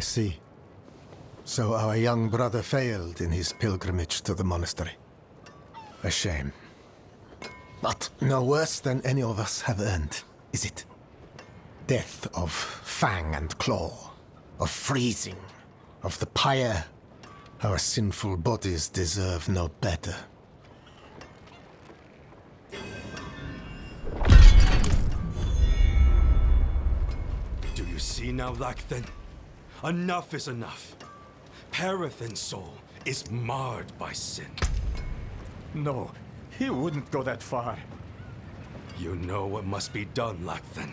see. So our young brother failed in his pilgrimage to the monastery. A shame. But no worse than any of us have earned, is it? Death of fang and claw, of freezing, of the pyre. Our sinful bodies deserve no better. Do you see now, Lacthen? Enough is enough. Parathin's soul is marred by sin. No, he wouldn't go that far. You know what must be done, Lacthen.